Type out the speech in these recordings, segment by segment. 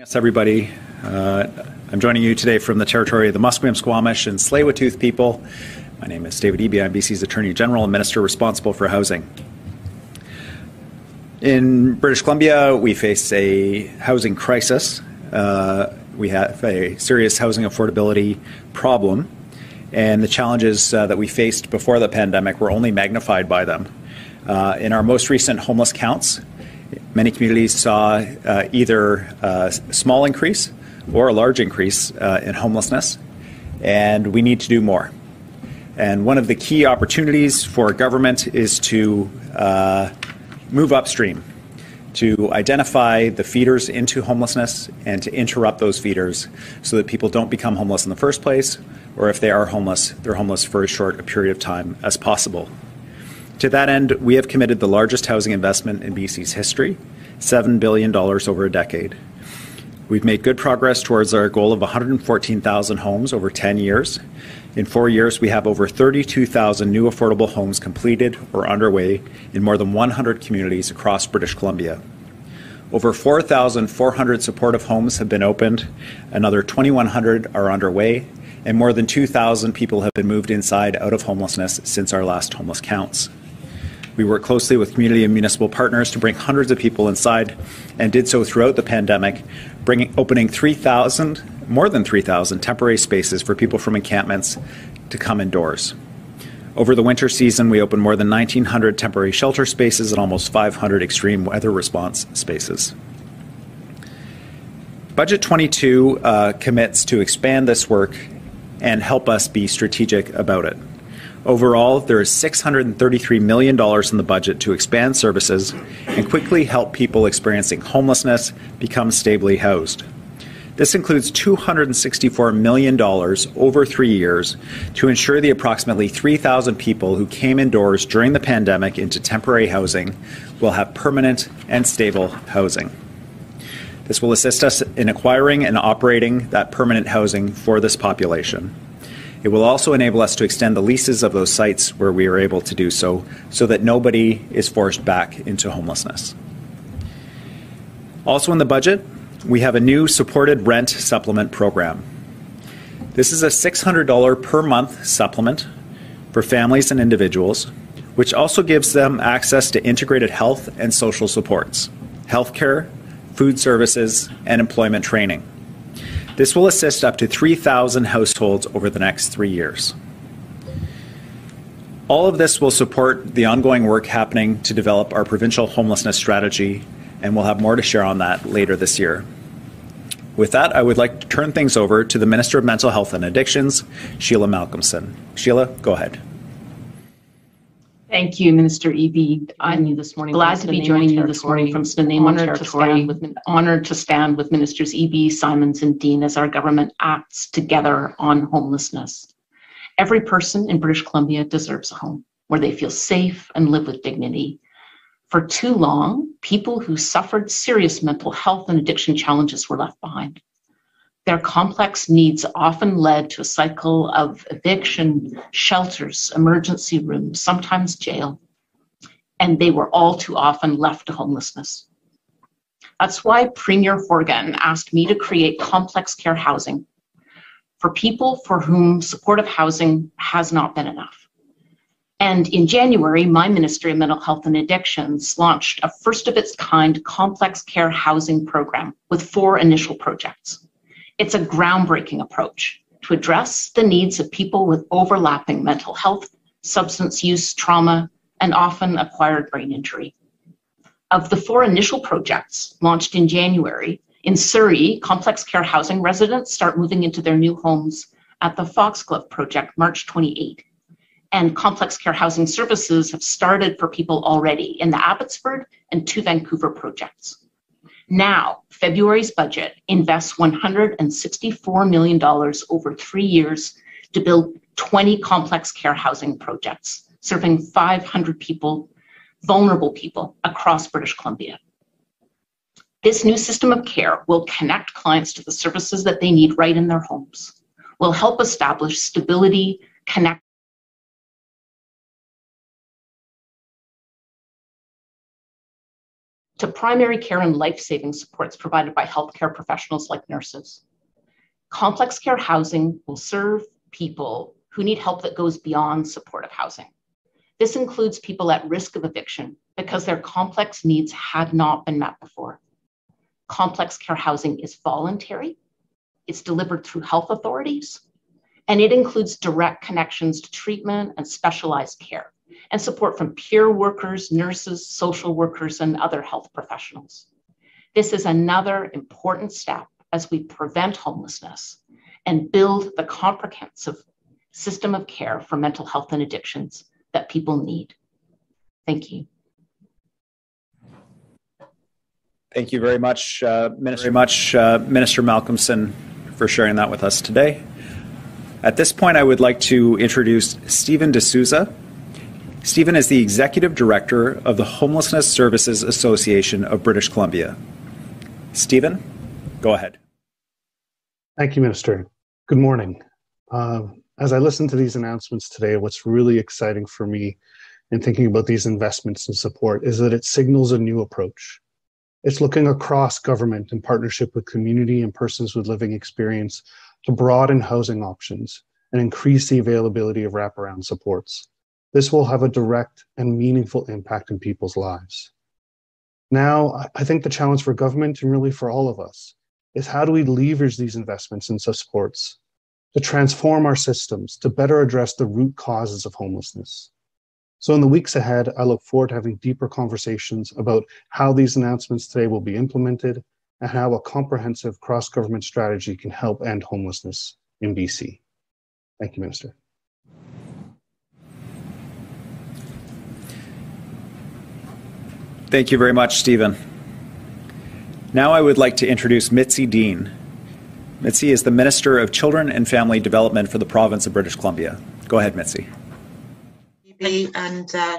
Yes, everybody. Uh, I'm joining you today from the territory of the Musqueam, Squamish, and Tsleil-Waututh people. My name is David Eby. I'm BC's Attorney General and Minister responsible for housing. In British Columbia, we face a housing crisis. Uh, we have a serious housing affordability problem, and the challenges uh, that we faced before the pandemic were only magnified by them. Uh, in our most recent homeless counts, Many communities saw uh, either a small increase or a large increase uh, in homelessness, and we need to do more. And one of the key opportunities for government is to uh, move upstream, to identify the feeders into homelessness and to interrupt those feeders so that people don't become homeless in the first place, or if they are homeless, they're homeless for as short a period of time as possible. To that end, we have committed the largest housing investment in BC's history, $7 billion over a decade. We've made good progress towards our goal of 114,000 homes over 10 years. In four years, we have over 32,000 new affordable homes completed or underway in more than 100 communities across British Columbia. Over 4,400 supportive homes have been opened, another 2,100 are underway, and more than 2,000 people have been moved inside out of homelessness since our last homeless counts. We work closely with community and municipal partners to bring hundreds of people inside and did so throughout the pandemic, bringing, opening 3,000, more than 3,000 temporary spaces for people from encampments to come indoors. Over the winter season, we opened more than 1,900 temporary shelter spaces and almost 500 extreme weather response spaces. Budget 22 uh, commits to expand this work and help us be strategic about it. Overall, there is $633 million in the budget to expand services and quickly help people experiencing homelessness become stably housed. This includes $264 million over three years to ensure the approximately 3,000 people who came indoors during the pandemic into temporary housing will have permanent and stable housing. This will assist us in acquiring and operating that permanent housing for this population. It will also enable us to extend the leases of those sites where we are able to do so, so that nobody is forced back into homelessness. Also in the budget, we have a new supported rent supplement program. This is a $600 per month supplement for families and individuals, which also gives them access to integrated health and social supports, healthcare, food services, and employment training. This will assist up to 3,000 households over the next three years. All of this will support the ongoing work happening to develop our provincial homelessness strategy, and we'll have more to share on that later this year. With that, I would like to turn things over to the Minister of Mental Health and Addictions, Sheila Malcolmson. Sheila, go ahead. Thank you, Minister Eby. I'm this morning glad to be joining you this morning from Snuneymuxw territory. With, honored to stand with Ministers Eby, Simons, and Dean as our government acts together on homelessness. Every person in British Columbia deserves a home where they feel safe and live with dignity. For too long, people who suffered serious mental health and addiction challenges were left behind. Their complex needs often led to a cycle of eviction, shelters, emergency rooms, sometimes jail, and they were all too often left to homelessness. That's why Premier Horgan asked me to create complex care housing for people for whom supportive housing has not been enough. And in January, my Ministry of Mental Health and Addictions launched a first of its kind complex care housing program with four initial projects. It's a groundbreaking approach to address the needs of people with overlapping mental health, substance use, trauma, and often acquired brain injury. Of the four initial projects launched in January, in Surrey, complex care housing residents start moving into their new homes at the Foxglove Project, March 28. And complex care housing services have started for people already in the Abbotsford and two Vancouver projects. Now, February's budget invests $164 million over three years to build 20 complex care housing projects, serving 500 people, vulnerable people across British Columbia. This new system of care will connect clients to the services that they need right in their homes, will help establish stability, connect to primary care and life saving supports provided by healthcare professionals like nurses. Complex care housing will serve people who need help that goes beyond supportive housing. This includes people at risk of eviction because their complex needs had not been met before. Complex care housing is voluntary, it's delivered through health authorities, and it includes direct connections to treatment and specialized care and support from peer workers, nurses, social workers, and other health professionals. This is another important step as we prevent homelessness and build the comprehensive system of care for mental health and addictions that people need. Thank you. Thank you very much, uh, Minister, very much, uh, Minister Malcolmson, for sharing that with us today. At this point, I would like to introduce Stephen D'Souza. Stephen is the Executive Director of the Homelessness Services Association of British Columbia. Stephen, go ahead. Thank you, Minister. Good morning. Uh, as I listen to these announcements today, what's really exciting for me in thinking about these investments and support is that it signals a new approach. It's looking across government in partnership with community and persons with living experience to broaden housing options and increase the availability of wraparound supports. This will have a direct and meaningful impact in people's lives. Now, I think the challenge for government and really for all of us is how do we leverage these investments and supports to transform our systems to better address the root causes of homelessness. So, in the weeks ahead, I look forward to having deeper conversations about how these announcements today will be implemented and how a comprehensive cross government strategy can help end homelessness in BC. Thank you, Minister. Thank you very much, Stephen. Now I would like to introduce Mitzi Dean. Mitzi is the Minister of Children and Family Development for the province of British Columbia. Go ahead, Mitzi. And uh,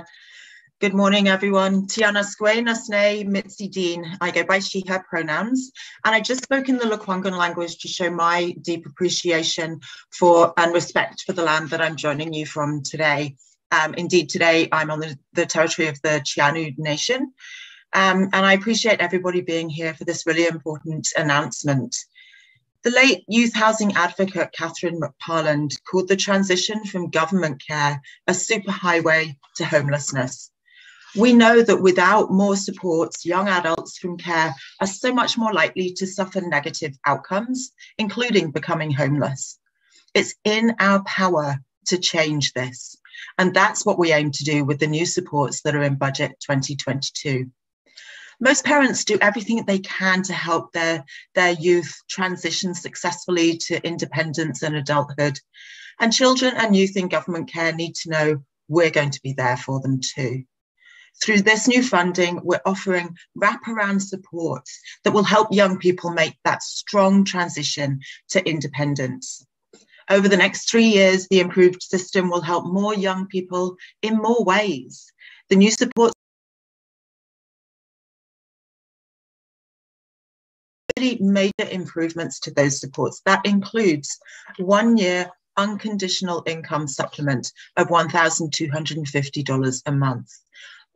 good morning, everyone. Tiana Nasne Mitzi Dean. I go by she, her pronouns. And I just spoke in the Lekwungen language to show my deep appreciation for and respect for the land that I'm joining you from today. Um, indeed, today I'm on the, the territory of the Scia'new Nation. Um, and I appreciate everybody being here for this really important announcement. The late youth housing advocate Katherine McParland called the transition from government care a superhighway to homelessness. We know that without more supports, young adults from care are so much more likely to suffer negative outcomes, including becoming homeless. It's in our power to change this. And that's what we aim to do with the new supports that are in Budget 2022 most parents do everything they can to help their, their youth transition successfully to independence and adulthood. And children and youth in government care need to know we're going to be there for them too. Through this new funding, we're offering wraparound supports that will help young people make that strong transition to independence. Over the next three years, the improved system will help more young people in more ways. The new support major improvements to those supports. That includes one year unconditional income supplement of $1,250 a month,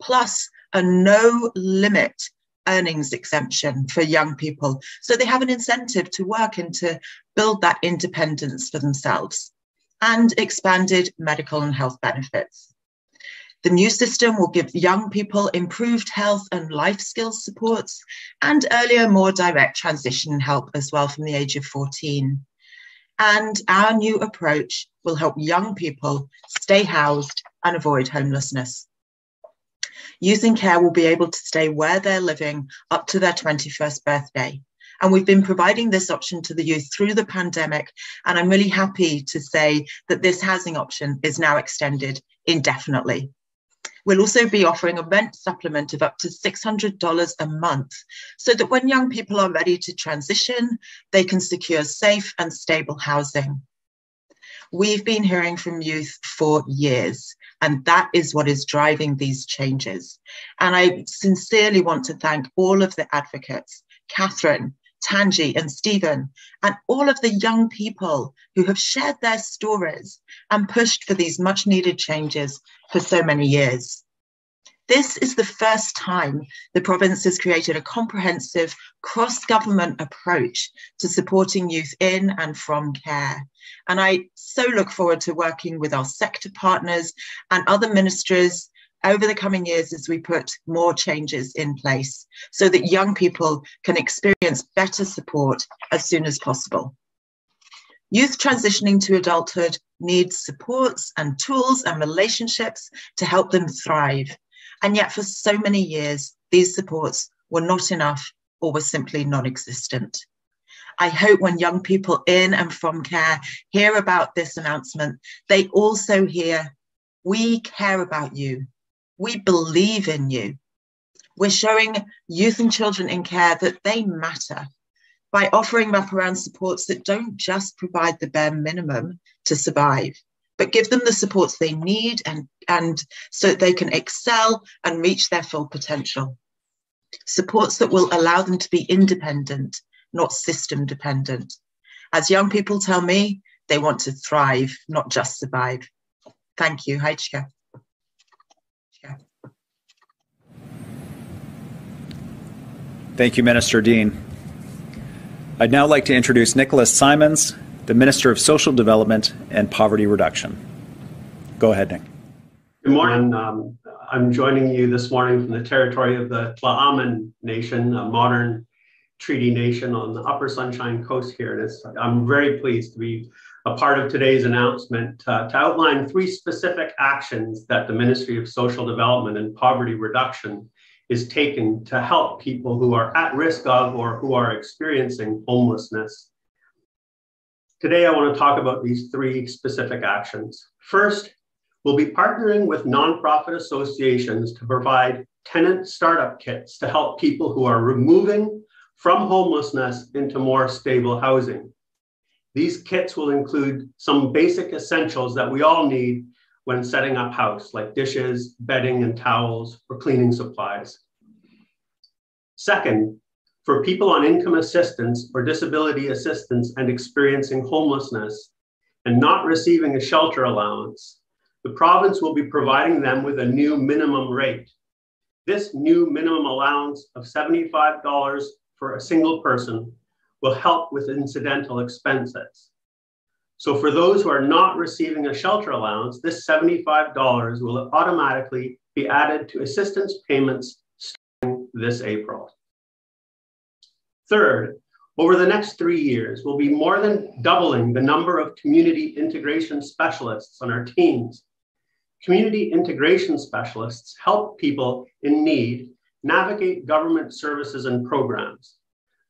plus a no limit earnings exemption for young people. So they have an incentive to work and to build that independence for themselves, and expanded medical and health benefits. The new system will give young people improved health and life skills supports and earlier, more direct transition help as well from the age of 14. And our new approach will help young people stay housed and avoid homelessness. In care will be able to stay where they're living up to their 21st birthday. And we've been providing this option to the youth through the pandemic. And I'm really happy to say that this housing option is now extended indefinitely. We'll also be offering a rent supplement of up to $600 a month so that when young people are ready to transition, they can secure safe and stable housing. We've been hearing from youth for years, and that is what is driving these changes. And I sincerely want to thank all of the advocates, Katherine, Tanji, and Stephen, and all of the young people who have shared their stories and pushed for these much needed changes for so many years. This is the first time the province has created a comprehensive cross government approach to supporting youth in and from care. And I so look forward to working with our sector partners and other ministries over the coming years as we put more changes in place so that young people can experience better support as soon as possible. Youth transitioning to adulthood needs supports and tools and relationships to help them thrive. And yet, for so many years, these supports were not enough or were simply non existent. I hope when young people in and from care hear about this announcement, they also hear, We care about you. We believe in you. We're showing youth and children in care that they matter by offering wraparound supports that don't just provide the bare minimum to survive, but give them the supports they need and, and so that they can excel and reach their full potential. Supports that will allow them to be independent, not system dependent. As young people tell me, they want to thrive, not just survive. Thank you. Hi, Chair. Thank you, Minister Dean. I'd now like to introduce Nicholas Simons, the Minister of Social Development and Poverty Reduction. Go ahead, Nick. Good morning. Um, I'm joining you this morning from the territory of the Tla'amin Nation, a modern treaty nation on the Upper Sunshine Coast here. And I'm very pleased to be a part of today's announcement uh, to outline three specific actions that the Ministry of Social Development and Poverty Reduction is taking to help people who are at risk of or who are experiencing homelessness. Today, I want to talk about these three specific actions. First, we'll be partnering with nonprofit associations to provide tenant startup kits to help people who are removing from homelessness into more stable housing. These kits will include some basic essentials that we all need when setting up house, like dishes, bedding and towels, or cleaning supplies. Second, for people on income assistance or disability assistance and experiencing homelessness and not receiving a shelter allowance, the province will be providing them with a new minimum rate. This new minimum allowance of $75 for a single person will help with incidental expenses. So for those who are not receiving a shelter allowance, this $75 will automatically be added to assistance payments starting this April. Third, over the next three years, we'll be more than doubling the number of community integration specialists on our teams. Community integration specialists help people in need navigate government services and programs.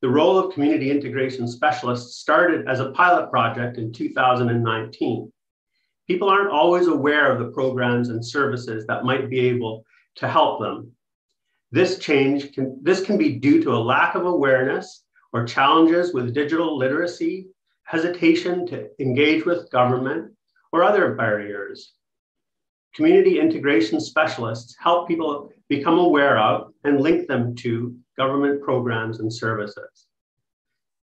The role of community integration specialists started as a pilot project in 2019. People aren't always aware of the programs and services that might be able to help them. This change can, this can be due to a lack of awareness or challenges with digital literacy, hesitation to engage with government, or other barriers. Community integration specialists help people become aware of and link them to government programs and services.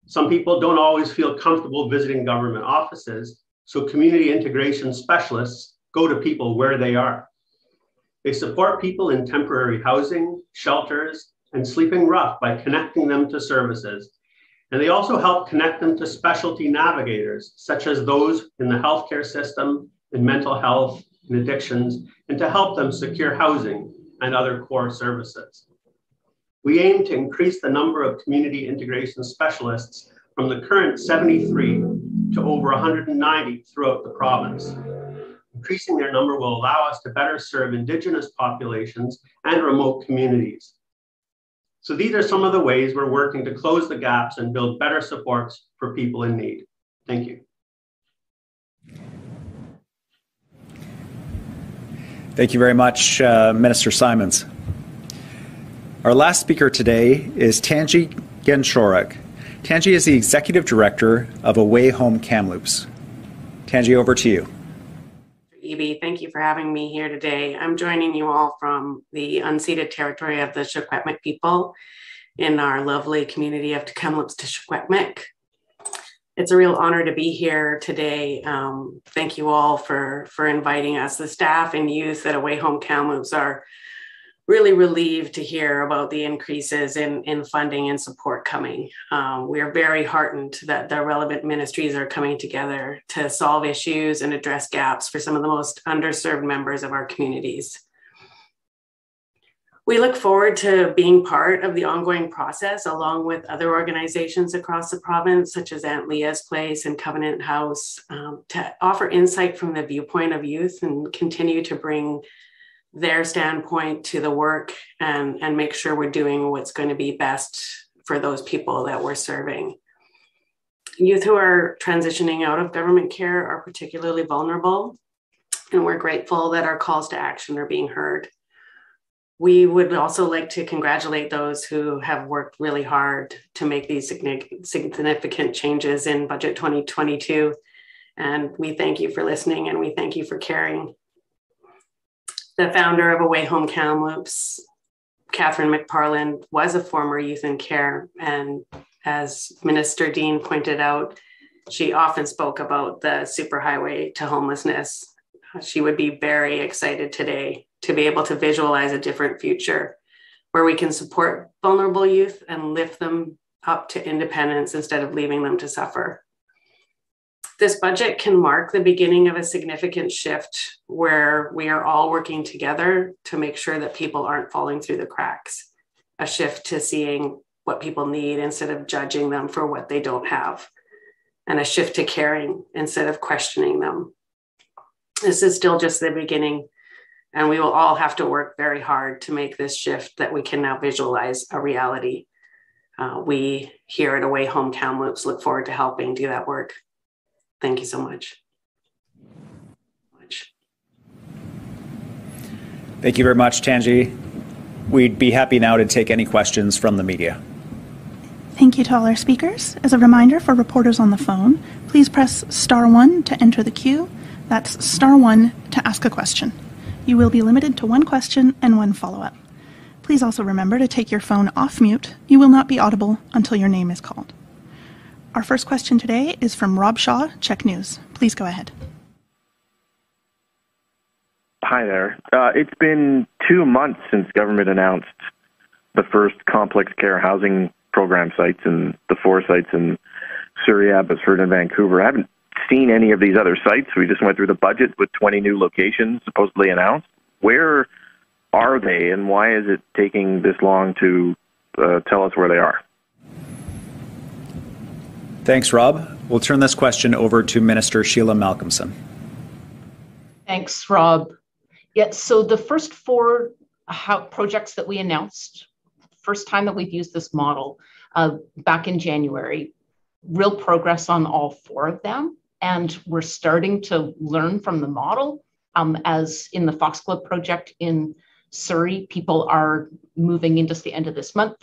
Some people don't always feel comfortable visiting government offices, so community integration specialists go to people where they are. They support people in temporary housing, shelters, and sleeping rough by connecting them to services. And they also help connect them to specialty navigators, such as those in the healthcare system, in mental health and addictions, and to help them secure housing and other core services. We aim to increase the number of community integration specialists from the current 73 to over 190 throughout the province. Increasing their number will allow us to better serve Indigenous populations and remote communities. So these are some of the ways we're working to close the gaps and build better supports for people in need. Thank you. Thank you very much, uh, Minister Simons. Our last speaker today is Tanji Genshorak. Tanji is the Executive Director of A Way Home Kamloops. Tanji, over to you. Eby, thank you for having me here today. I'm joining you all from the unceded territory of the Secwepemc people in our lovely community of Tk'emlúps to. It's a real honor to be here today. Um, thank you all for, for inviting us. The staff and youth at A Way Home Kamloops are really relieved to hear about the increases in, in funding and support coming. Um, we are very heartened that the relevant ministries are coming together to solve issues and address gaps for some of the most underserved members of our communities. We look forward to being part of the ongoing process along with other organizations across the province, such as Aunt Leah's Place and Covenant House, um, to offer insight from the viewpoint of youth and continue to bring their standpoint to the work and, and make sure we're doing what's going to be best for those people that we're serving. Youth who are transitioning out of government care are particularly vulnerable, and we're grateful that our calls to action are being heard. We would also like to congratulate those who have worked really hard to make these significant changes in Budget 2022. And we thank you for listening and we thank you for caring the founder of A Way Home Kamloops, Katherine McParland, was a former youth in care. And as Minister Dean pointed out, she often spoke about the superhighway to homelessness. She would be very excited today to be able to visualize a different future where we can support vulnerable youth and lift them up to independence instead of leaving them to suffer. This budget can mark the beginning of a significant shift where we are all working together to make sure that people aren't falling through the cracks. A shift to seeing what people need instead of judging them for what they don't have, and a shift to caring instead of questioning them. This is still just the beginning, and we will all have to work very hard to make this shift that we can now visualize a reality. Uh, we here at A Way Home Kamloops look forward to helping do that work. Thank you so much. Thank you very much, Tanji. We'd be happy now to take any questions from the media. Thank you to all our speakers. As a reminder for reporters on the phone, please press star one to enter the queue. That's star one to ask a question. You will be limited to one question and one follow up. Please also remember to take your phone off mute. You will not be audible until your name is called. Our first question today is from Rob Shaw, CHEK News. Please go ahead. Hi there. Uh, it's been two months since government announced the first complex care housing program sites and the four sites in Surrey, Abbotsford, and Vancouver. I haven't seen any of these other sites. We just went through the budget with 20 new locations supposedly announced. Where are they, and why is it taking this long to uh, tell us where they are? Thanks, Rob. We'll turn this question over to Minister Sheila Malcolmson. Thanks, Rob. Yeah, so the first four projects that we announced, first time that we've used this model uh, back in January, real progress on all four of them. And we're starting to learn from the model. Um, as in the Foxglove project in Surrey, people are moving into the end of this month.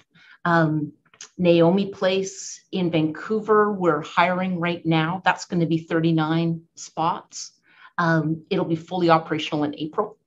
Um, Naomi Place in Vancouver, we're hiring right now. That's going to be 39 spots. Um, it'll be fully operational in April.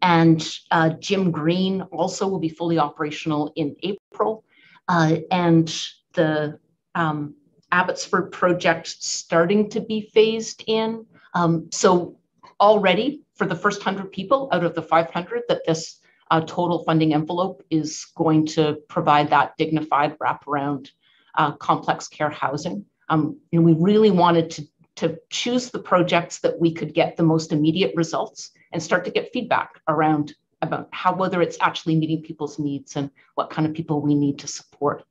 And uh, Jim Green also will be fully operational in April. Uh, and the um, Abbotsford project starting to be phased in. Um, so already for the first 100 people out of the 500 that this uh, total funding envelope is going to provide that dignified wraparound uh, complex care housing. Um, we really wanted to, to choose the projects that we could get the most immediate results and start to get feedback around about how whether it's actually meeting people's needs and what kind of people we need to support.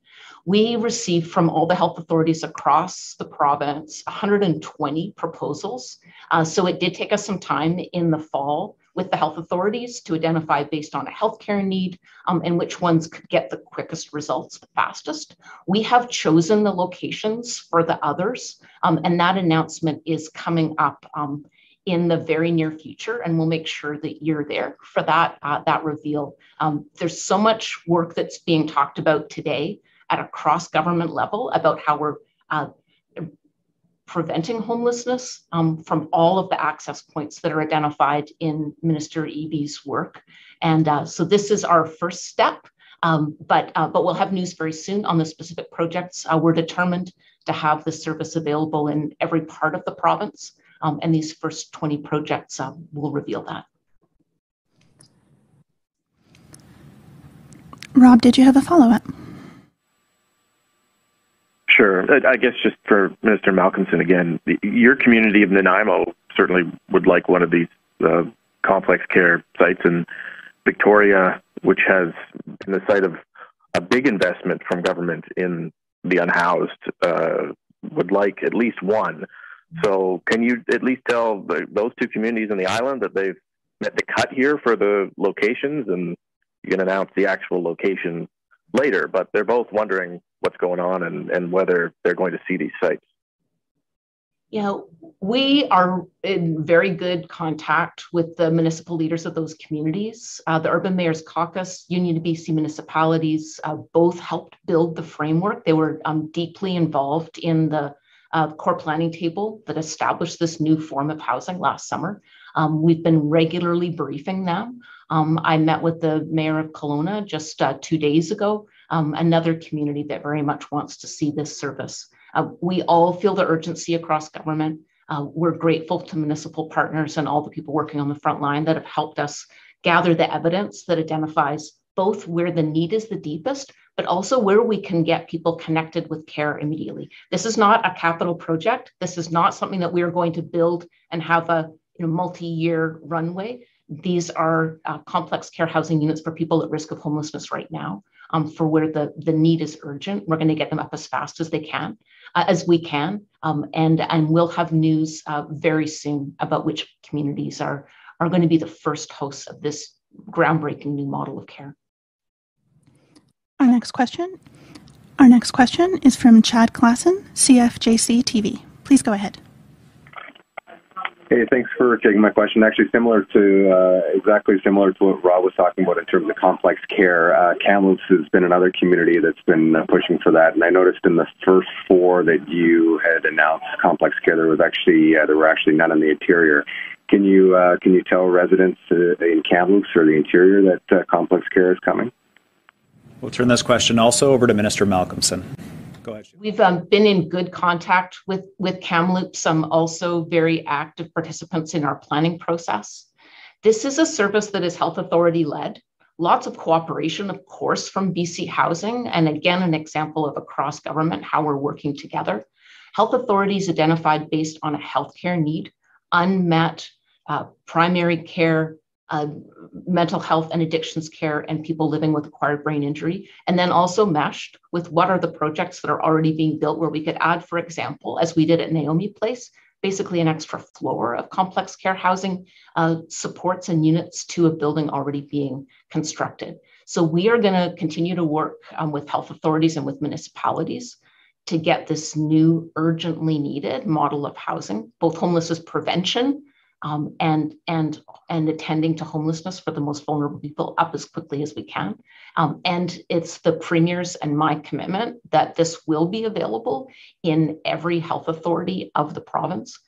We received from all the health authorities across the province 120 proposals. Uh, so it did take us some time in the fall with the health authorities to identify based on a healthcare need um, and which ones could get the quickest results the fastest. We have chosen the locations for the others, um, and that announcement is coming up um, in the very near future, and we'll make sure that you're there for that uh, that reveal. Um, there's so much work that's being talked about today at a cross government level about how we're uh, preventing homelessness um, from all of the access points that are identified in Minister Eby's work. And uh, so this is our first step, um, but, uh, but we'll have news very soon on the specific projects. Uh, we're determined to have this service available in every part of the province. Um, and these first 20 projects uh, will reveal that. Rob, did you have a follow up? Sure. I guess just for Minister Malcolmson again, your community of Nanaimo certainly would like one of these uh, complex care sites, and Victoria, which has been the site of a big investment from government in the unhoused, uh, would like at least one. So, can you at least tell the, those two communities in the island that they've met the cut here for the locations, and you can announce the actual location later? But they're both wondering what's going on and, and whether they're going to see these sites. Yeah, we are in very good contact with the municipal leaders of those communities. Uh, the Urban Mayors Caucus, Union of BC Municipalities, uh, both helped build the framework. They were um, deeply involved in the uh, core planning table that established this new form of housing last summer. Um, we've been regularly briefing them. Um, I met with the mayor of Kelowna just uh, two days ago, um, another community that very much wants to see this service. Uh, we all feel the urgency across government. Uh, we're grateful to municipal partners and all the people working on the front line that have helped us gather the evidence that identifies both where the need is the deepest, but also where we can get people connected with care immediately. This is not a capital project. This is not something that we are going to build and have a you know, multi-year runway. These are uh, complex care housing units for people at risk of homelessness right now. Um, for where the, the need is urgent, we're going to get them up as fast as they can uh, as we can, um, and and we'll have news uh, very soon about which communities are are going to be the first hosts of this groundbreaking new model of care. Our next question. Our next question is from Chad Klassen, CFJC TV. Please go ahead. Hey, thanks for taking my question. Actually, similar to uh, exactly similar to what Rob was talking about in terms of complex care. Uh, Kamloops has been another community that's been uh, pushing for that, and I noticed in the first four that you had announced complex care, there was actually uh, there were actually none in the interior. Can you uh, can you tell residents uh, in Kamloops or the interior that uh, complex care is coming? We'll turn this question also over to Minister Malcolmson. Go ahead. We've um, been in good contact with, with Kamloops, some also very active participants in our planning process. This is a service that is health authority led. Lots of cooperation, of course, from BC Housing, and again, an example of across government how we're working together. Health authorities identified based on a healthcare need, unmet uh, primary care uh, mental health and addictions care and people living with acquired brain injury, and then also meshed with what are the projects that are already being built where we could add, for example, as we did at Naomi Place, basically an extra floor of complex care housing uh, supports and units to a building already being constructed. So we are going to continue to work um, with health authorities and with municipalities to get this new urgently needed model of housing, both homelessness prevention um, and and and attending to homelessness for the most vulnerable people up as quickly as we can. Um, and it's the premier's and my commitment that this will be available in every health authority of the province.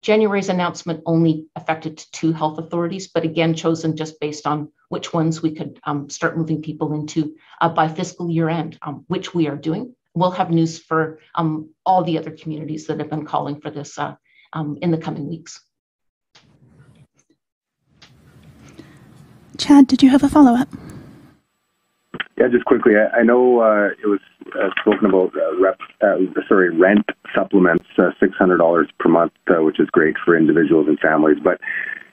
January's announcement only affected two health authorities, but again chosen just based on which ones we could um, start moving people into uh, by fiscal year end, um, which we are doing. We'll have news for um, all the other communities that have been calling for this uh, um, in the coming weeks. Chad, did you have a follow up? Yeah, just quickly. I, I know uh, it was uh, spoken about uh, rep, uh, sorry, rent supplements, uh, six hundred dollars per month, uh, which is great for individuals and families. But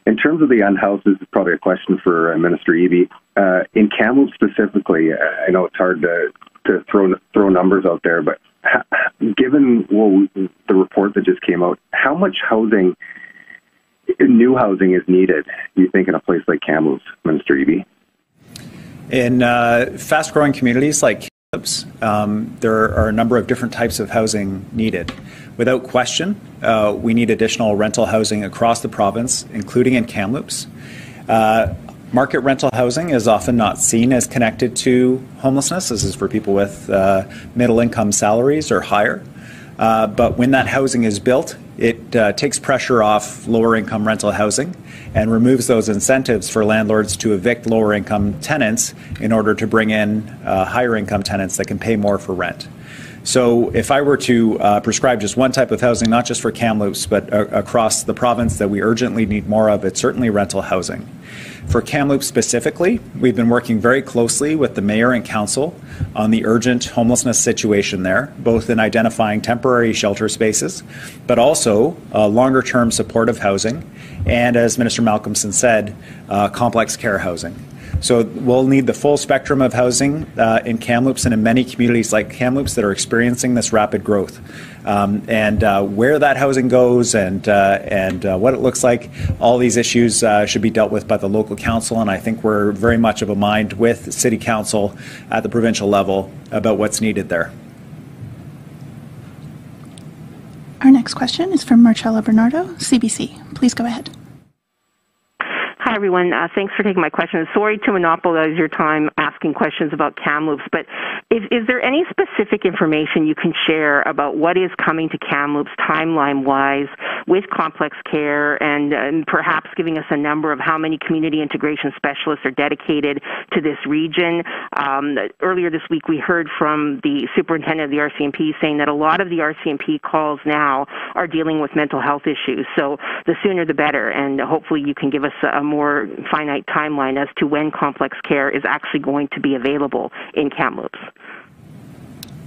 in terms of the unhoused, this is probably a question for Minister Eby. in Kamloops specifically, I know it's hard to to throw throw numbers out there, but given well, the report that just came out, how much housing new housing is needed, you think, in a place like Kamloops, Minister Eby? In uh, fast growing communities like Kamloops, um, there are a number of different types of housing needed. Without question, uh, we need additional rental housing across the province, including in Kamloops. Uh, market rental housing is often not seen as connected to homelessness. This is for people with uh, middle income salaries or higher. Uh, but when that housing is built, it uh, takes pressure off lower income rental housing and removes those incentives for landlords to evict lower income tenants in order to bring in uh, higher income tenants that can pay more for rent. So, if I were to uh, prescribe just one type of housing, not just for Kamloops, but uh, across the province that we urgently need more of, it's certainly rental housing. For Kamloops specifically, we've been working very closely with the mayor and council on the urgent homelessness situation there, both in identifying temporary shelter spaces, but also uh, longer term supportive housing, and as Minister Malcolmson said, uh, complex care housing. So we'll need the full spectrum of housing uh, in Kamloops and in many communities like Kamloops that are experiencing this rapid growth. Um, and uh, where that housing goes and uh, and uh, what it looks like, all these issues should be dealt with by the local council. And I think we're very much of a mind with City Council at the provincial level about what's needed there. Our next question is from Marcella Bernardo, CBC. Please go ahead. Hi, everyone. Uh, thanks for taking my question. Sorry to monopolize your time asking questions about Kamloops, but is, is there any specific information you can share about what is coming to Kamloops timeline-wise with complex care and, and perhaps giving us a number of how many community integration specialists are dedicated to this region? Um, earlier this week, we heard from the superintendent of the RCMP saying that a lot of the RCMP calls now are dealing with mental health issues. So the sooner the better, and hopefully you can give us a more finite timeline as to when complex care is actually going to be available in Kamloops.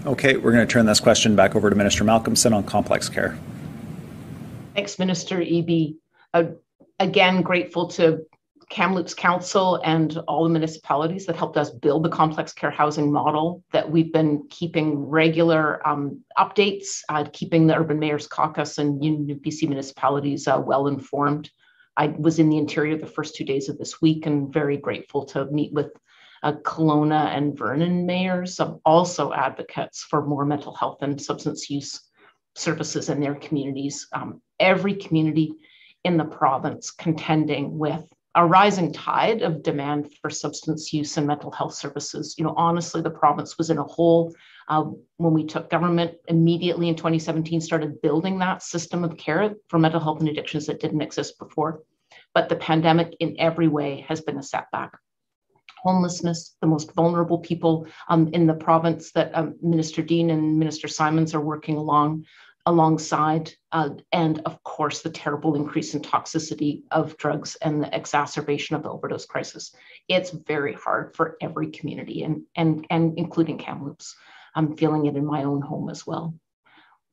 Okay, we're going to turn this question back over to Minister Malcolmson on complex care. Thanks, Minister Eby. Uh, again, grateful to Kamloops Council and all the municipalities that helped us build the complex care housing model that we've been keeping regular um, updates, uh, keeping the Urban Mayors Caucus and Union BC municipalities uh, well informed. I was in the interior the first two days of this week and very grateful to meet with uh, Kelowna and Vernon mayors, also advocates for more mental health and substance use services in their communities. Um, every community in the province contending with a rising tide of demand for substance use and mental health services. You know, honestly, the province was in a hole uh, when we took government immediately in 2017, started building that system of care for mental health and addictions that didn't exist before. But the pandemic, in every way, has been a setback. Homelessness, the most vulnerable people um, in the province that um, Minister Dean and Minister Simons are working along alongside, uh, and of course, the terrible increase in toxicity of drugs and the exacerbation of the overdose crisis. It's very hard for every community, and, and, and including Kamloops. I'm feeling it in my own home as well.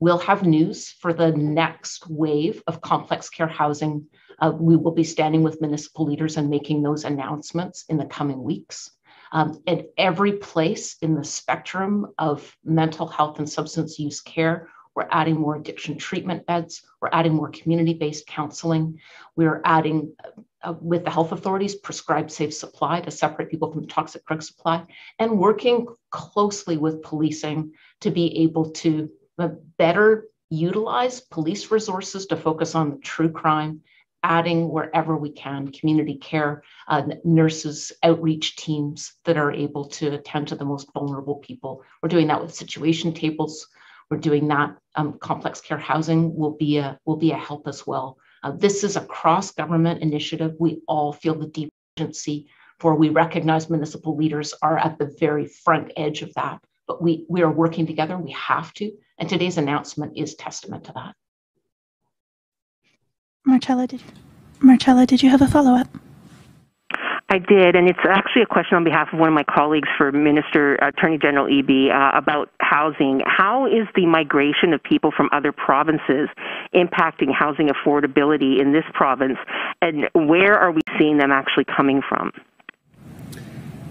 We'll have news for the next wave of complex care housing. Uh, we will be standing with municipal leaders and making those announcements in the coming weeks. Um, at every place in the spectrum of mental health and substance use care, we're adding more addiction treatment beds. We're adding more community based counseling. We're adding, uh, with the health authorities, prescribed safe supply to separate people from toxic drug supply, and working closely with policing to be able to uh, better utilize police resources to focus on true crime adding wherever we can community care, uh, nurses, outreach teams that are able to attend to the most vulnerable people. We're doing that with situation tables. We're doing that. Um, complex care housing will be a will be a help as well. Uh, this is a cross government initiative. We all feel the deep urgency for. We recognize municipal leaders are at the very front edge of that, but we we are working together. We have to, and today's announcement is testament to that. Marcella, did Marcella, did you have a follow up? I did, and it's actually a question on behalf of one of my colleagues for Minister Attorney General Eby uh, about housing. How is the migration of people from other provinces impacting housing affordability in this province, and where are we seeing them actually coming from?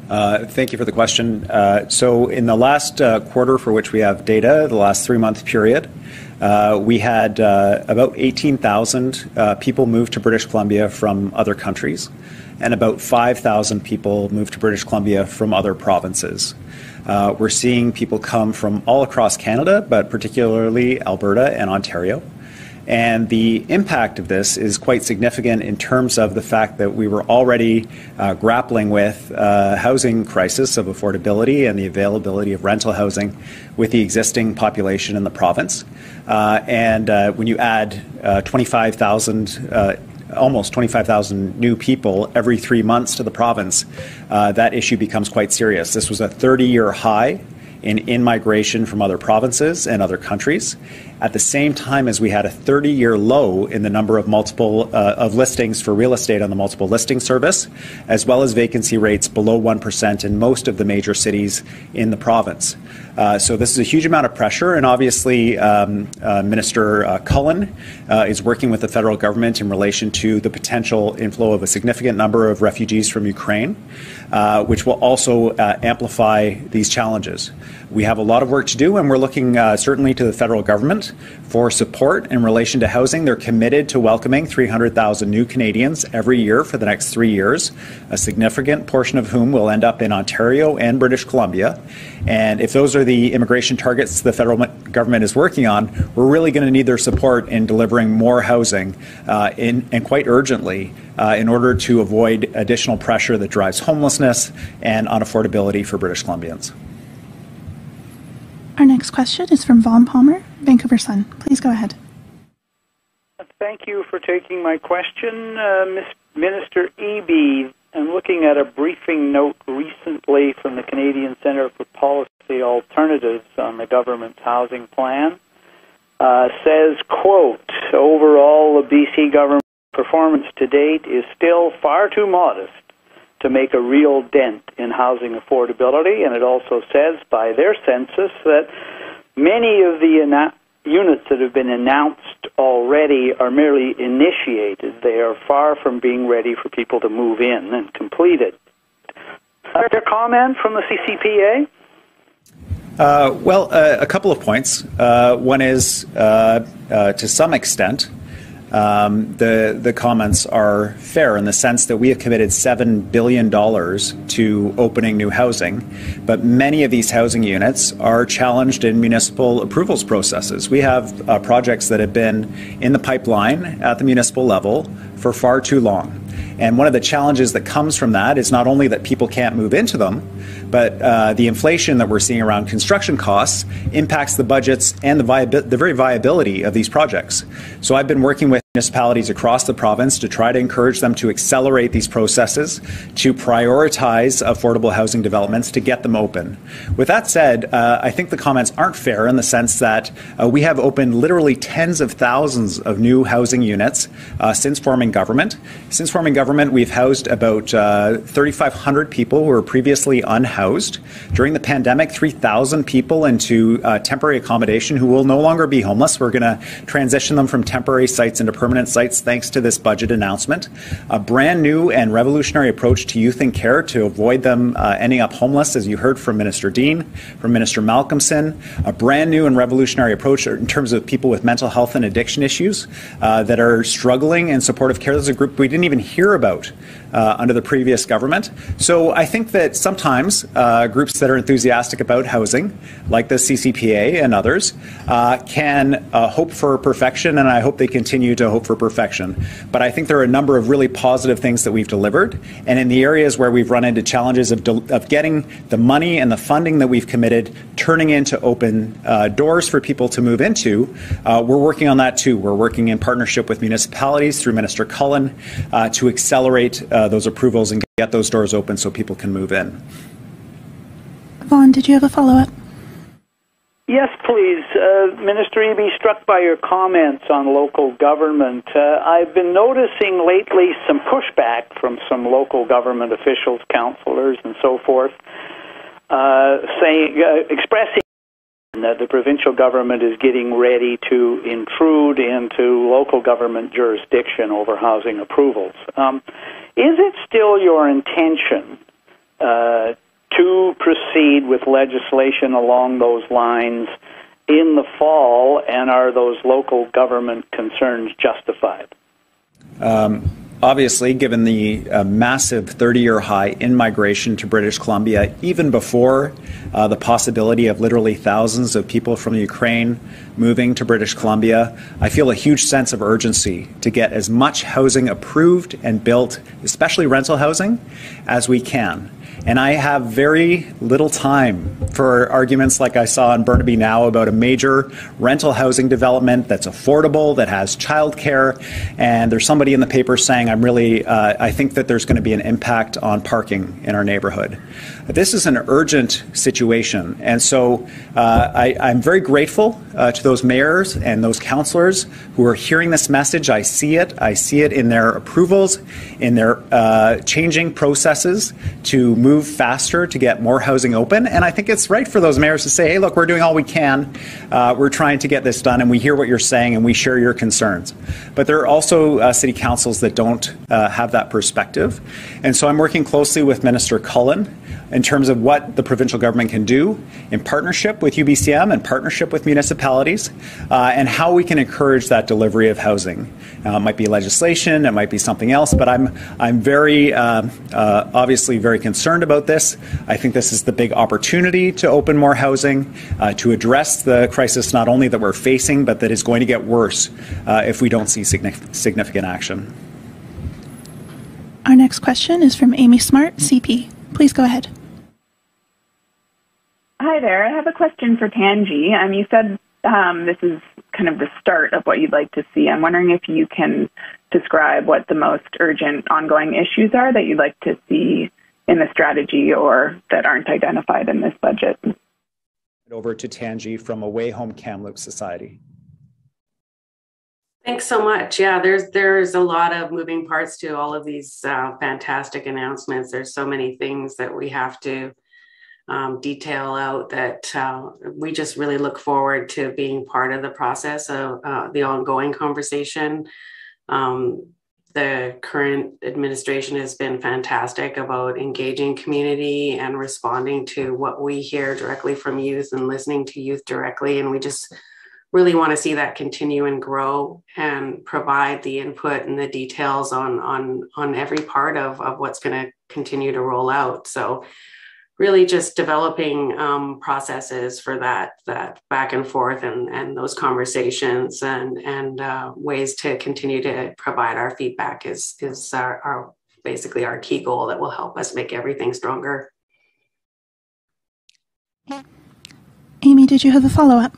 Uh, thank you for the question. Uh, so, in the last uh, quarter for which we have data, the last three month period, uh, we had uh, about 18,000 uh, people move to British Columbia from other countries and about 5,000 people moved to British Columbia from other provinces. Uh, we're seeing people come from all across Canada, but particularly Alberta and Ontario. And the impact of this is quite significant in terms of the fact that we were already uh, grappling with uh, housing crisis of affordability and the availability of rental housing with the existing population in the province. Uh, and uh, when you add uh, 25,000 almost 25,000 new people every three months to the province, uh, that issue becomes quite serious. This was a 30 year high in in migration from other provinces and other countries. At the same time as we had a 30 year low in the number of multiple uh, of listings for real estate on the multiple listing service, as well as vacancy rates below 1% in most of the major cities in the province. Uh, so this is a huge amount of pressure, and obviously um, uh, Minister uh, Cullen uh, is working with the federal government in relation to the potential inflow of a significant number of refugees from Ukraine, uh, which will also uh, amplify these challenges. We have a lot of work to do, and we're looking certainly to the federal government for support in relation to housing. They're committed to welcoming 300,000 new Canadians every year for the next three years, a significant portion of whom will end up in Ontario and British Columbia. And if those are the immigration targets the federal government is working on, we're really going to need their support in delivering more housing uh, in, and quite urgently uh, in order to avoid additional pressure that drives homelessness and unaffordability for British Columbians. Our next question is from Vaughn Palmer, Vancouver Sun. Please go ahead. Thank you for taking my question, uh, Ms. Minister Eby. I'm looking at a briefing note recently from the Canadian Centre for Policy Alternatives on the government's housing plan. Uh, says, quote, overall, the BC government performance to date is still far too modest to make a real dent in housing affordability. And it also says by their census that many of the units that have been announced already are merely initiated. They are far from being ready for people to move in and complete it. There comment from the CCPA? Uh, well, uh, a couple of points. Uh, one is, uh, uh, to some extent, um, the the comments are fair in the sense that we have committed seven billion dollars to opening new housing, but many of these housing units are challenged in municipal approvals processes. We have uh, projects that have been in the pipeline at the municipal level for far too long. And one of the challenges that comes from that is not only that people can't move into them, but uh, the inflation that we're seeing around construction costs impacts the budgets and the, the very viability of these projects. So I've been working with municipalities across the province to try to encourage them to accelerate these processes, to prioritize affordable housing developments, to get them open. With that said, uh, I think the comments aren't fair in the sense that uh, we have opened literally tens of thousands of new housing units uh, since forming government. Since forming government, we've housed about uh, 3,500 people who were previously unhoused. During the pandemic, 3,000 people into uh, temporary accommodation who will no longer be homeless. We're going to transition them from temporary sites into permanent sites thanks to this budget announcement. A brand new and revolutionary approach to youth in care to avoid them uh, ending up homeless, as you heard from Minister Dean, from Minister Malcolmson. A brand new and revolutionary approach in terms of people with mental health and addiction issues uh, that are struggling in supportive care. There's a group we didn't even hear about uh, under the previous government. So I think that sometimes uh, groups that are enthusiastic about housing, like the CCPA and others, uh, can uh, hope for perfection, and I hope they continue to hope for perfection. But I think there are a number of really positive things that we've delivered, and in the areas where we've run into challenges of, of getting the money and the funding that we've committed turning into open uh, doors for people to move into, uh, we're working on that too. We're working in partnership with municipalities through Minister Cullen to accelerate those approvals and get those doors open so people can move in. Vaughn, did you have a follow up? Yes, please. Uh, Minister Eby, struck by your comments on local government. Uh, I've been noticing lately some pushback from some local government officials, councillors, and so forth, uh, saying, uh, expressing that the provincial government is getting ready to intrude into local government jurisdiction over housing approvals. Um, is it still your intention uh, to proceed with legislation along those lines in the fall, and are those local government concerns justified? Um, obviously, given the uh, massive 30 year high in migration to British Columbia, even before uh, the possibility of literally thousands of people from Ukraine moving to British Columbia, I feel a huge sense of urgency to get as much housing approved and built, especially rental housing, as we can. And I have very little time for arguments like I saw in Burnaby now about a major rental housing development that's affordable, that has childcare. And there's somebody in the paper saying, I'm really, uh, I think that there's going to be an impact on parking in our neighborhood. this is an urgent situation. And so uh, I, am very grateful uh, to those mayors and those councillors who are hearing this message. I see it. I see it in their approvals, in their uh, changing processes to move faster to get more housing open. And I think it's right for those mayors to say, hey, look, we're doing all we can. Uh, we're trying to get this done, and we hear what you're saying, and we share your concerns. But there are also uh, city councils that don't uh, have that perspective. And so I'm working closely with Minister Cullen in terms of what the provincial government can do in partnership with UBCM and partnership with municipalities, uh, and how we can encourage that delivery of housing. Uh, it might be legislation, it might be something else, but I'm I'm very uh, uh obviously very concerned about this. I think this is the big opportunity to open more housing, uh, to address the crisis not only that we're facing, but that is going to get worse uh, if we don't see significant action. Our next question is from Amy Smart, CP. Please go ahead. Hi there. I have a question for Tanji. Um, you said um, this is kind of the start of what you'd like to see. I'm wondering if you can describe what the most urgent ongoing issues are that you'd like to see in the strategy or that aren't identified in this budget. Over to Tanji from A Way Home Kamloops Society. Thanks so much. Yeah, there's there's a lot of moving parts to all of these uh, fantastic announcements. There's so many things that we have to um, detail out that uh, we just really look forward to being part of the process of uh, the ongoing conversation. Um, the current administration has been fantastic about engaging community and responding to what we hear directly from youth and listening to youth directly. And we just really want to see that continue and grow and provide the input and the details on on on every part of, of what's going to continue to roll out. So really just developing um, processes for that that back and forth and and those conversations and and uh, ways to continue to provide our feedback is is our, our basically our key goal that will help us make everything stronger. Amy, did you have a follow up?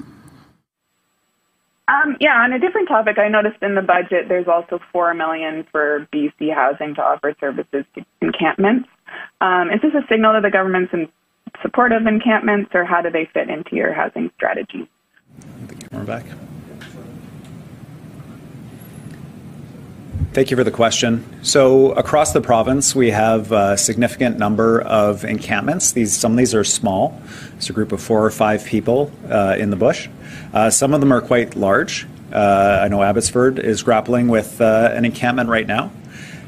Um, yeah, on a different topic, I noticed in the budget there's also four million for BC Housing to offer services to encampments. Um, is this a signal that the government's in support of encampments, or how do they fit into your housing strategy? Back. Thank you for the question. So across the province, we have a significant number of encampments. These some of these are small. It's a group of four or five people uh, in the bush. Uh, some of them are quite large. Uh, I know Abbotsford is grappling with uh, an encampment right now.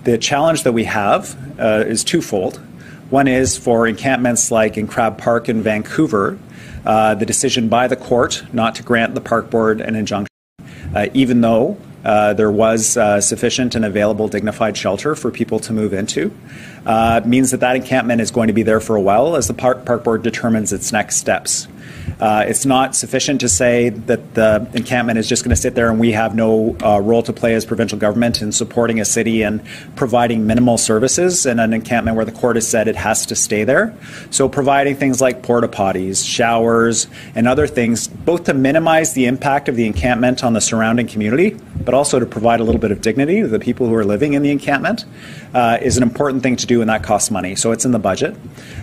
The challenge that we have uh, is twofold. One is for encampments like in Crab Park in Vancouver, uh, the decision by the court not to grant the park board an injunction, uh, even though uh, there was uh, sufficient and available dignified shelter for people to move into, uh, means that that encampment is going to be there for a while as the park, park board determines its next steps. Uh, it's not sufficient to say that the encampment is just going to sit there and we have no uh, role to play as provincial government in supporting a city and providing minimal services in an encampment where the court has said it has to stay there. So providing things like porta potties, showers, and other things, both to minimize the impact of the encampment on the surrounding community, but also to provide a little bit of dignity to the people who are living in the encampment, uh, is an important thing to do, and that costs money. So it's in the budget.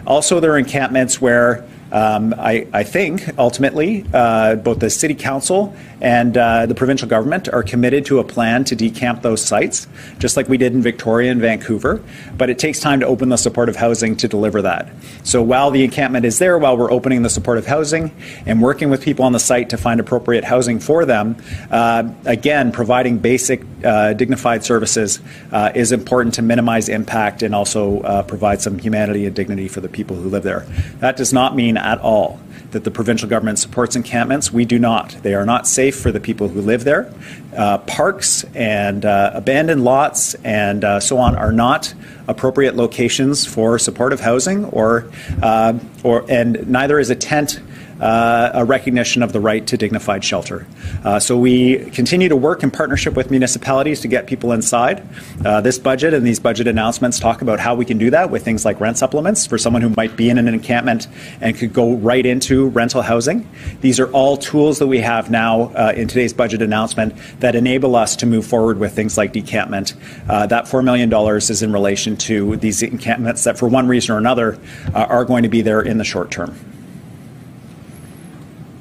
Also, there are encampments where um, I, I, think ultimately uh, both the city council and uh, the provincial government are committed to a plan to decamp those sites, just like we did in Victoria and Vancouver. But it takes time to open the supportive housing to deliver that. So while the encampment is there, while we're opening the supportive housing and working with people on the site to find appropriate housing for them, uh, again, providing basic uh, dignified services uh, is important to minimize impact and also uh, provide some humanity and dignity for the people who live there. That does not mean at all that the provincial government supports encampments. We do not. They are not safe for the people who live there. Uh, parks and uh, abandoned lots and uh, so on are not appropriate locations for supportive housing, or uh, or and neither is a tent uh, a recognition of the right to dignified shelter. Uh, so we continue to work in partnership with municipalities to get people inside. Uh, this budget and these budget announcements talk about how we can do that with things like rent supplements for someone who might be in an encampment and could go right into rental housing. These are all tools that we have now uh, in today's budget announcement that enable us to move forward with things like decampment. Uh, that $4 million is in relation to these encampments that, for one reason or another, uh, are going to be there in the short term.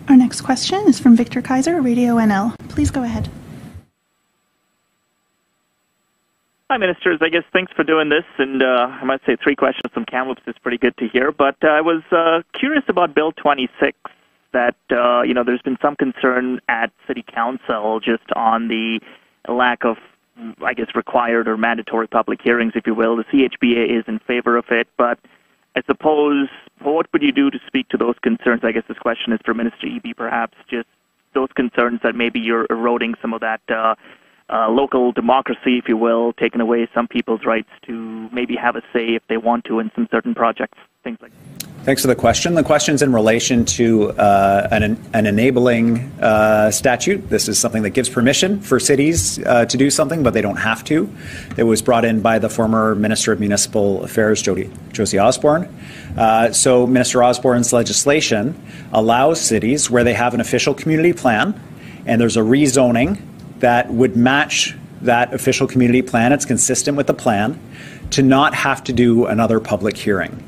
Our next question is from Victor Kaiser, Radio NL. Please go ahead. Hi, ministers. I guess thanks for doing this. And uh, I must say, three questions from Kamloops is pretty good to hear. But uh, I was uh, curious about Bill 26. That uh, you know, there's been some concern at City Council just on the lack of, I guess, required or mandatory public hearings, if you will. The CHBA is in favor of it, but I suppose what would you do to speak to those concerns? I guess this question is for Minister Eby, perhaps just those concerns that maybe you're eroding some of that uh, uh, local democracy, if you will, taking away some people's rights to maybe have a say if they want to in some certain projects, things like that. Thanks for the question. The question is in relation to uh, an, an, enabling uh, statute. This is something that gives permission for cities uh, to do something, but they don't have to. It was brought in by the former Minister of Municipal Affairs, Jody, Josie Osborne. Uh, so, Minister Osborne's legislation allows cities where they have an official community plan and there's a rezoning that would match that official community plan, it's consistent with the plan, to not have to do another public hearing.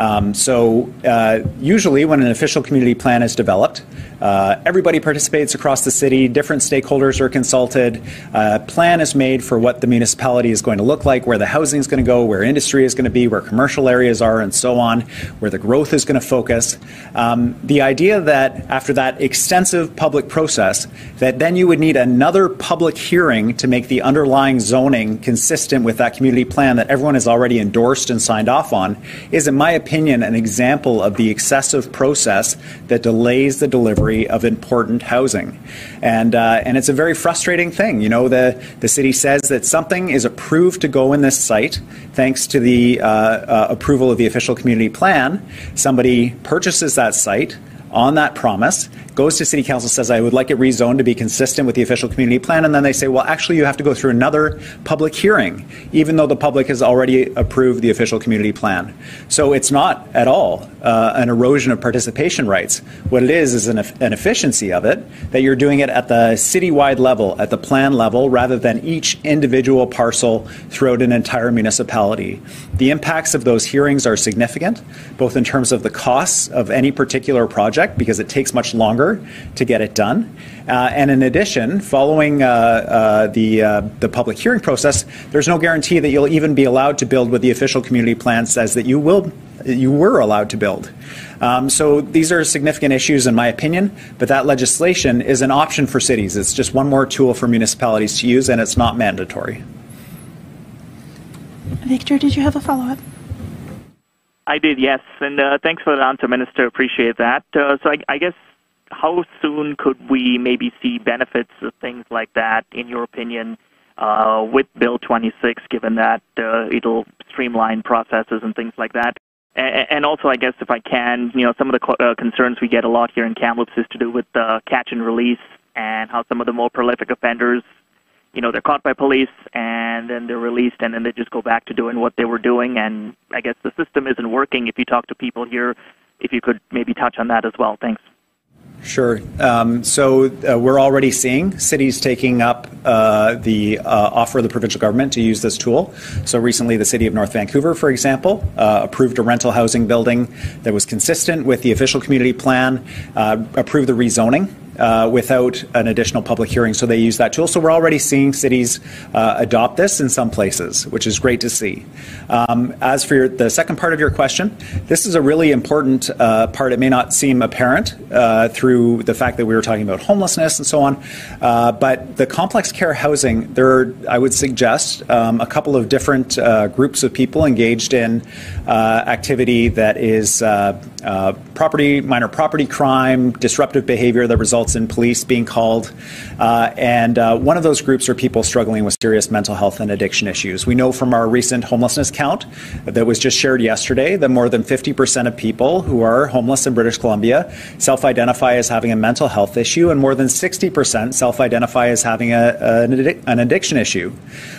Um, so uh, usually when an official community plan is developed, uh, everybody participates across the city, different stakeholders are consulted, uh, plan is made for what the municipality is going to look like, where the housing is going to go, where industry is going to be, where commercial areas are, and so on, where the growth is going to focus. Um, the idea that after that extensive public process, that then you would need another public hearing to make the underlying zoning consistent with that community plan that everyone has already endorsed and signed off on is, in my opinion, an example of the excessive process that delays the delivery delivery of important housing. And, uh, and it's a very frustrating thing. You know, the, the city says that something is approved to go in this site thanks to the uh, uh, approval of the official community plan. Somebody purchases that site on that promise, goes to city council, says, I would like it rezoned to be consistent with the official community plan, and then they say, well, actually, you have to go through another public hearing, even though the public has already approved the official community plan. So it's not at all uh, an erosion of participation rights. What it is is an, an efficiency of it, that you're doing it at the citywide level, at the plan level, rather than each individual parcel throughout an entire municipality. The impacts of those hearings are significant, both in terms of the costs of any particular project, because it takes much longer to get it done. Uh, and in addition, following uh, uh, the, uh, the public hearing process, there's no guarantee that you'll even be allowed to build what the official community plan says that you will you were allowed to build. Um, so these are significant issues, in my opinion. But that legislation is an option for cities. It's just one more tool for municipalities to use, and it's not mandatory. Victor, did you have a follow up? I did, yes. And uh, thanks for the answer, Minister. Appreciate that. Uh, so I, I, guess how soon could we maybe see benefits of things like that, in your opinion, uh, with Bill 26, given that uh, it'll streamline processes and things like that? And also, I guess if I can, you know, some of the uh, concerns we get a lot here in Kamloops is to do with uh, catch and release and how some of the more prolific offenders, you know, they're caught by police and then they're released and then they just go back to doing what they were doing. And I guess the system isn't working. If you talk to people here, if you could maybe touch on that as well. Thanks. Sure. Um, so uh, we're already seeing cities taking up uh, the uh, offer of the provincial government to use this tool. So recently, the city of North Vancouver, for example, uh, approved a rental housing building that was consistent with the official community plan, uh, approved the rezoning uh, without an additional public hearing. So they use that tool. So we're already seeing cities uh, adopt this in some places, which is great to see. Um, as for your, the second part of your question, this is a really important uh, part. It may not seem apparent uh, through the fact that we were talking about homelessness and so on, uh, but the complex care housing, there are, I would suggest, um, a couple of different uh, groups of people engaged in activity that is property, minor property crime, disruptive behavior that results and police being called. Uh, and uh, one of those groups are people struggling with serious mental health and addiction issues. We know from our recent homelessness count that was just shared yesterday that more than 50% of people who are homeless in British Columbia self identify as having a mental health issue, and more than 60% self identify as having a, an addiction issue.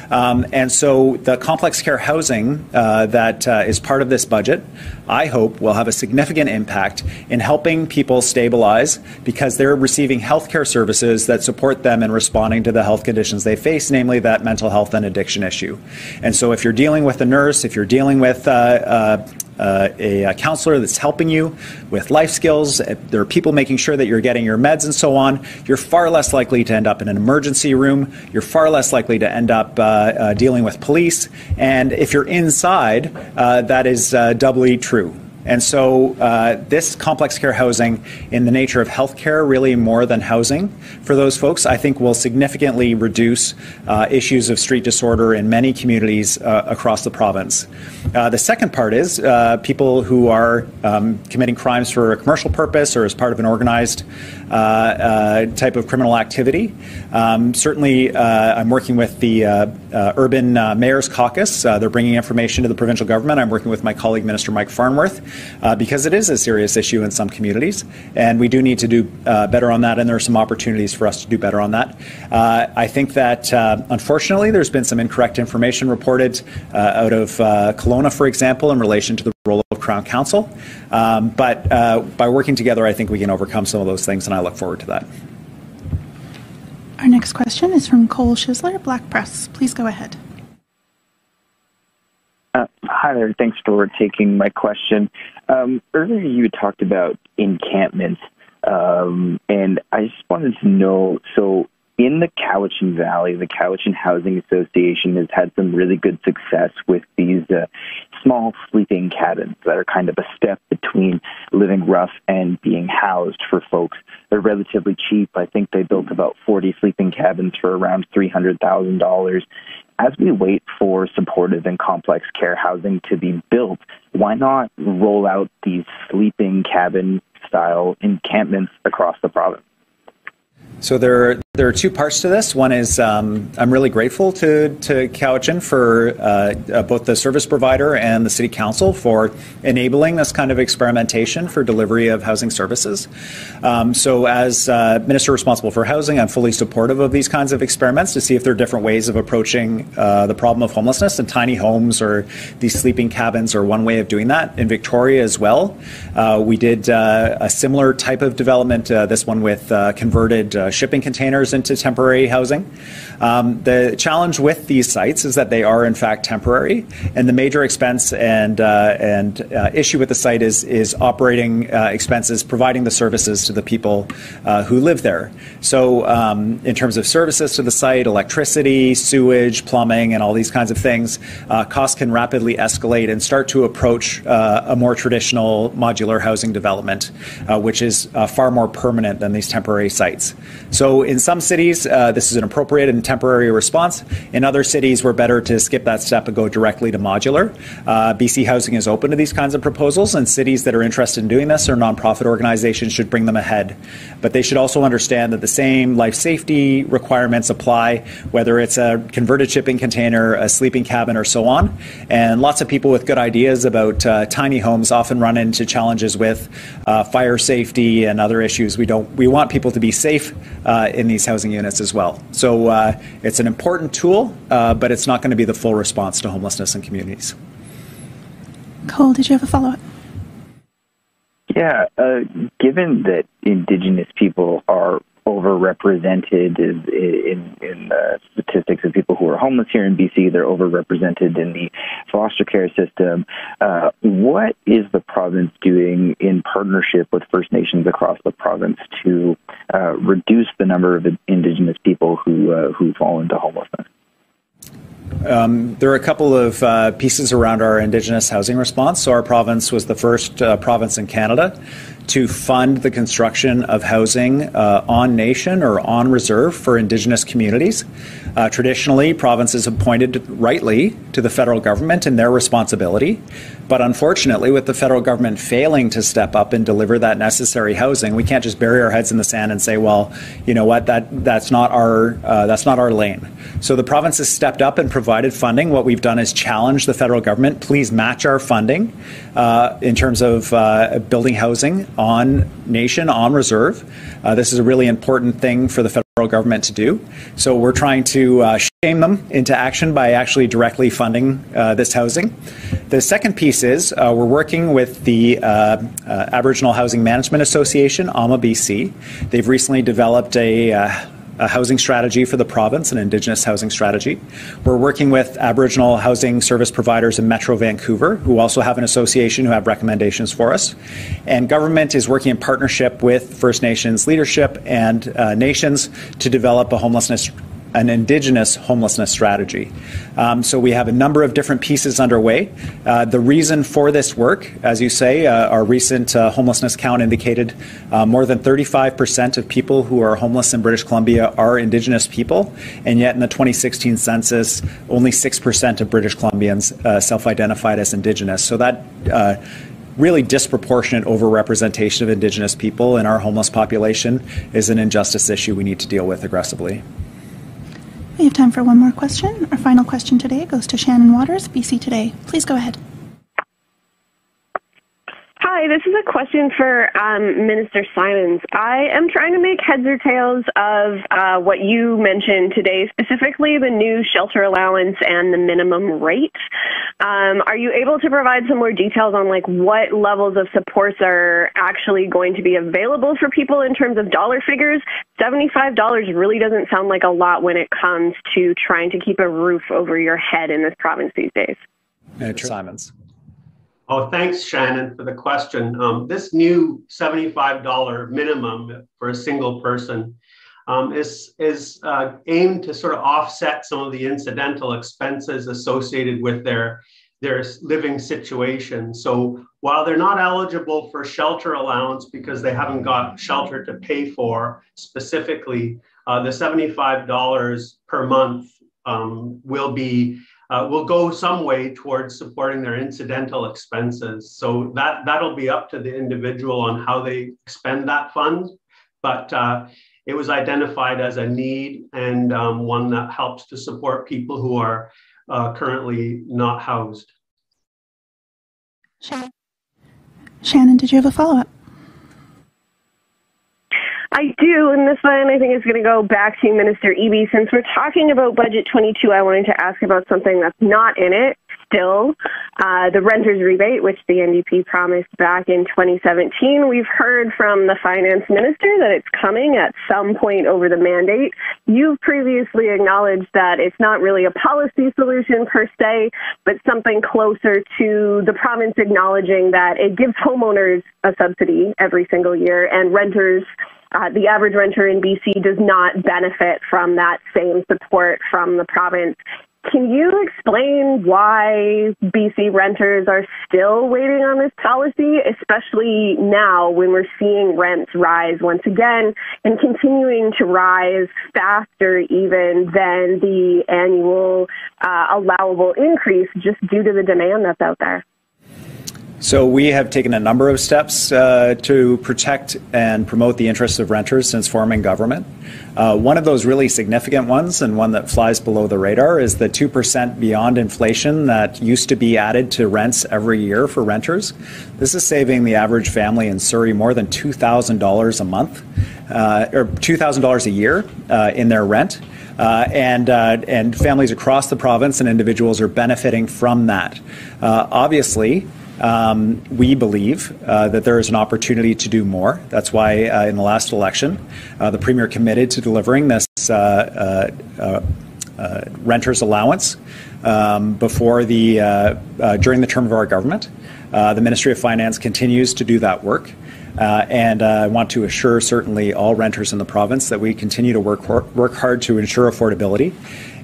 Um, and so the complex care housing uh, that uh, is part of this budget, I hope, will have a significant impact in helping people stabilize because they're receiving healthcare services that support them in responding to the health conditions they face, namely that mental health and addiction issue. And so if you're dealing with a nurse, if you're dealing with uh, uh uh, a, a, counselor that's helping you with life skills, there are people making sure that you're getting your meds and so on, you're far less likely to end up in an emergency room. You're far less likely to end up uh, uh, dealing with police. And if you're inside, uh, that is uh, doubly true. And so, uh, this complex care housing, in the nature of healthcare, really more than housing for those folks, I think will significantly reduce uh, issues of street disorder in many communities uh, across the province. The second part is people who are um, committing crimes for a commercial purpose or as part of an organized type of criminal activity. Um, certainly, I'm working with the Urban Mayors Caucus. they're bringing information to the provincial government. I'm working with my colleague, Minister Mike Farnworth uh, because it is a serious issue in some communities, and we do need to do uh, better on that, and there are some opportunities for us to do better on that. Uh, I think that uh, unfortunately there's been some incorrect information reported uh, out of Kelowna, for example, in relation to the role of Crown Counsel. Um, but by working together, I think we can overcome some of those things, and I look forward to that. Our next question is from Cole Schisler, Black Press. Please go ahead. Uh, hi there. Thanks for taking my question. Um, earlier, you talked about encampments, um, and I just wanted to know so, in the Cowichan Valley, the Cowichan Housing Association has had some really good success with these uh, small sleeping cabins that are kind of a step between living rough and being housed for folks. They're relatively cheap. I think they built about 40 sleeping cabins for around $300,000 as we wait for supportive and complex care housing to be built, why not roll out these sleeping cabin style encampments across the province? So there, there are two parts to this. One is um, I'm really grateful to to Cowichan for uh, uh, both the service provider and the city council for enabling this kind of experimentation for delivery of housing services. Um, so as uh, minister responsible for housing, I'm fully supportive of these kinds of experiments to see if there are different ways of approaching uh, the problem of homelessness. And tiny homes or these sleeping cabins are one way of doing that. In Victoria as well, uh, we did uh, a similar type of development. this one with converted shipping containers into temporary housing. Um, the challenge with these sites is that they are in fact temporary, and the major expense and uh, and uh, issue with the site is is operating uh, expenses, providing the services to the people uh, who live there. So, um, in terms of services to the site, electricity, sewage, plumbing, and all these kinds of things, uh, costs can rapidly escalate and start to approach uh, a more traditional modular housing development, which is far more permanent than these temporary sites. So, in some cities, this is an appropriate and temporary response. In other cities, we're better to skip that step and go directly to modular. Uh, BC Housing is open to these kinds of proposals, and cities that are interested in doing this or nonprofit organizations should bring them ahead. But they should also understand that the same life safety requirements apply, whether it's a converted shipping container, a sleeping cabin, or so on. And lots of people with good ideas about uh, tiny homes often run into challenges with uh, fire safety and other issues. We don't. We want people to be safe uh, in these housing units as well. So uh, it's an important tool, uh, but it's not going to be the full response to homelessness in communities. Cole, did you have a follow up? Yeah, uh, given that Indigenous people are overrepresented in, in, in the statistics of people who are homeless here in BC. They're overrepresented in the foster care system. Uh, what is the province doing in partnership with First Nations across the province to uh, reduce the number of Indigenous people who uh, who fall into homelessness? Um, there are a couple of uh, pieces around our Indigenous housing response. So, our province was the first uh, province in Canada to fund the construction of housing uh, on nation or on reserve for Indigenous communities. Uh, traditionally, provinces have pointed rightly to the federal government and their responsibility. But unfortunately, with the federal government failing to step up and deliver that necessary housing, we can't just bury our heads in the sand and say, "Well, you know what? That that's not our uh, that's not our lane." So the province has stepped up and provided funding. What we've done is challenge the federal government. Please match our funding uh, in terms of uh, building housing on nation on reserve. Uh, this is a really important thing for the federal government to do. So we're trying to uh, shame them into action by actually directly funding uh, this housing. The second piece is uh, we're working with the uh, uh, Aboriginal Housing Management Association, AHMA BC. They've recently developed a a housing strategy for the province, an Indigenous housing strategy. We're working with Aboriginal housing service providers in Metro Vancouver, who also have an association who have recommendations for us. And government is working in partnership with First Nations leadership and uh, nations to develop a homelessness an indigenous homelessness strategy. Um, so we have a number of different pieces underway. Uh, the reason for this work, as you say, uh, our recent uh, homelessness count indicated uh, more than 35% of people who are homeless in British Columbia are indigenous people, and yet in the 2016 census, only 6% of British Columbians uh, self-identified as indigenous. So that uh, really disproportionate overrepresentation of Indigenous people in our homeless population is an injustice issue we need to deal with aggressively. We have time for one more question. Our final question today goes to Shannon Waters, BC Today. Please go ahead. Hi, this is a question for um, Minister Simons. I am trying to make heads or tails of uh, what you mentioned today, specifically the new shelter allowance and the minimum rate. Um, are you able to provide some more details on like what levels of supports are actually going to be available for people in terms of dollar figures? $75 really doesn't sound like a lot when it comes to trying to keep a roof over your head in this province these days. Minister Simons. Oh, thanks, Shannon, for the question. Um, this new $75 minimum for a single person um, is, is uh, aimed to sort of offset some of the incidental expenses associated with their, their living situation. So while they're not eligible for shelter allowance because they haven't got shelter to pay for specifically, uh, the $75 per month um, will be uh, will go some way towards supporting their incidental expenses. So that that'll be up to the individual on how they expend that fund, but uh, it was identified as a need and um, one that helps to support people who are uh, currently not housed. Shannon. Shannon, did you have a follow up? I do, and this one I think is going to go back to Minister Eby. Since we're talking about Budget 22, I wanted to ask about something that's not in it still. Uh, the renter's rebate, which the NDP promised back in 2017. We've heard from the finance minister that it's coming at some point over the mandate. You've previously acknowledged that it's not really a policy solution per se, but something closer to the province acknowledging that it gives homeowners a subsidy every single year and renters uh, the average renter in BC does not benefit from that same support from the province. Can you explain why BC renters are still waiting on this policy, especially now when we're seeing rents rise once again and continuing to rise faster even than the annual uh, allowable increase just due to the demand that's out there? So we have taken a number of steps uh, to protect and promote the interests of renters since forming government. Uh, one of those really significant ones, and one that flies below the radar, is the 2% beyond inflation that used to be added to rents every year for renters. This is saving the average family in Surrey more than $2,000 a month, uh, or $2,000 a year in their rent. And and families across the province and individuals are benefiting from that. Obviously, Um, we believe uh, that there is an opportunity to do more. That's why uh, in the last election, uh, the Premier committed to delivering this uh, uh, uh, renter's allowance um, before the during the term of our government. the Ministry of Finance continues to do that work. And I want to assure certainly all renters in the province that we continue to work, work hard to ensure affordability.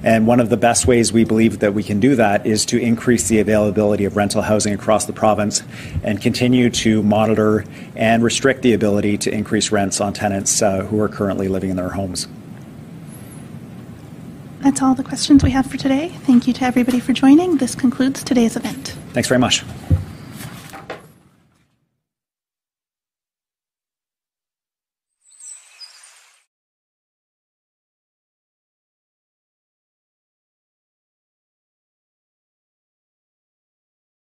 And one of the best ways we believe that we can do that is to increase the availability of rental housing across the province and continue to monitor and restrict the ability to increase rents on tenants uh, who are currently living in their homes. That's all the questions we have for today. Thank you to everybody for joining. This concludes today's event. Thanks very much.